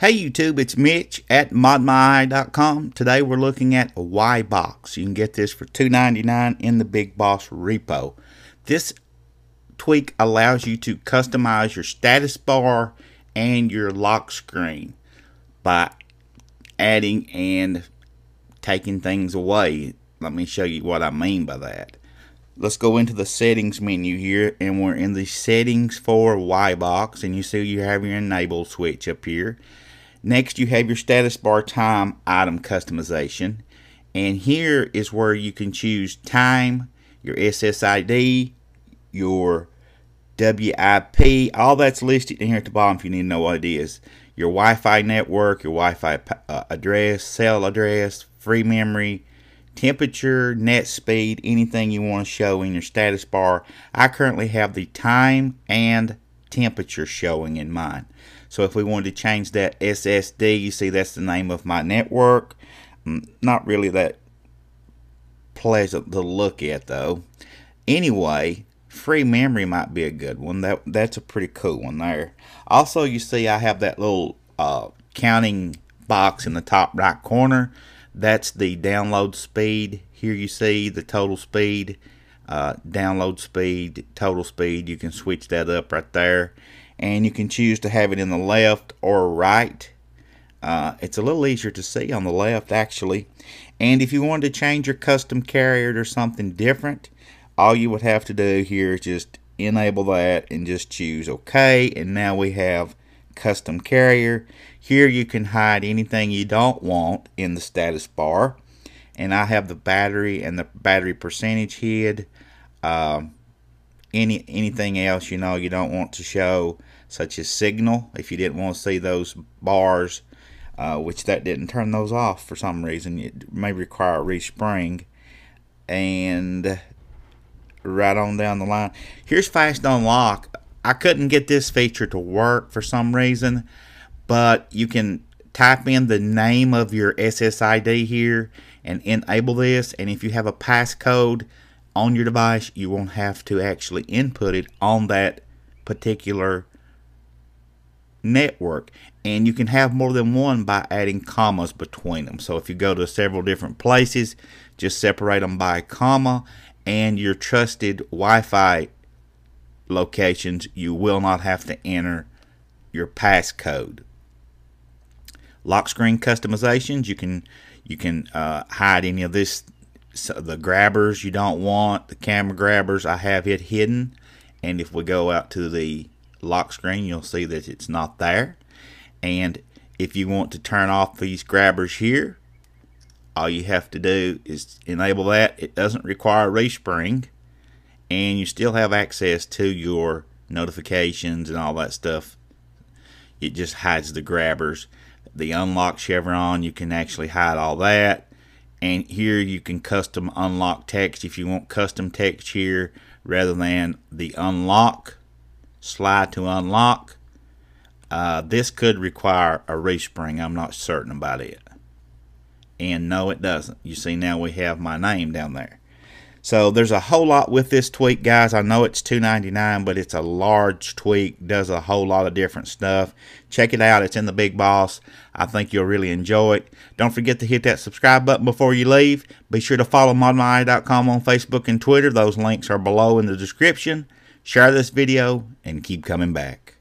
Hey YouTube, it's Mitch at modmyi.com. Today we're looking at a yBox. You can get this for $2.99 in the Big Boss repo. This tweak allows you to customize your status bar and your lock screen by adding and taking things away. Let me show you what I mean by that. Let's go into the settings menu here and we're in the settings for yBox and you see you have your enable switch up here Next, you have your status bar time item customization. And here is where you can choose time, your SSID, your WIP, all that's listed in here at the bottom if you need to know what it is. Your Wi-Fi network, your Wi-Fi uh, address, cell address, free memory, temperature, net speed, anything you want to show in your status bar. I currently have the time and temperature showing in mine. So if we wanted to change that SSD, you see that's the name of my network. Mm, not really that pleasant to look at though. Anyway, free memory might be a good one. That That's a pretty cool one there. Also, you see I have that little uh, counting box in the top right corner. That's the download speed. Here you see the total speed, uh, download speed, total speed. You can switch that up right there and you can choose to have it in the left or right. Uh, it's a little easier to see on the left actually. And if you wanted to change your custom carrier to something different, all you would have to do here is just enable that and just choose OK. And now we have custom carrier. Here you can hide anything you don't want in the status bar. And I have the battery and the battery percentage hid. Um, any anything else you know you don't want to show such as signal if you didn't want to see those bars uh, which that didn't turn those off for some reason it may require a respring and right on down the line here's fast unlock I couldn't get this feature to work for some reason but you can type in the name of your SSID here and enable this and if you have a passcode on your device, you won't have to actually input it on that particular network. And you can have more than one by adding commas between them. So if you go to several different places, just separate them by a comma and your trusted Wi-Fi locations, you will not have to enter your passcode. Lock screen customizations, you can you can uh, hide any of this so the grabbers you don't want, the camera grabbers, I have it hidden. And if we go out to the lock screen, you'll see that it's not there. And if you want to turn off these grabbers here, all you have to do is enable that. It doesn't require a respring. And you still have access to your notifications and all that stuff. It just hides the grabbers. The unlock chevron, you can actually hide all that. And here you can custom unlock text if you want custom text here rather than the unlock slide to unlock. Uh, this could require a respring I'm not certain about it. And no it doesn't. You see now we have my name down there so there's a whole lot with this tweak, guys. I know it's $2.99, but it's a large tweak. Does a whole lot of different stuff. Check it out. It's in the Big Boss. I think you'll really enjoy it. Don't forget to hit that subscribe button before you leave. Be sure to follow modmyi.com on Facebook and Twitter. Those links are below in the description. Share this video and keep coming back.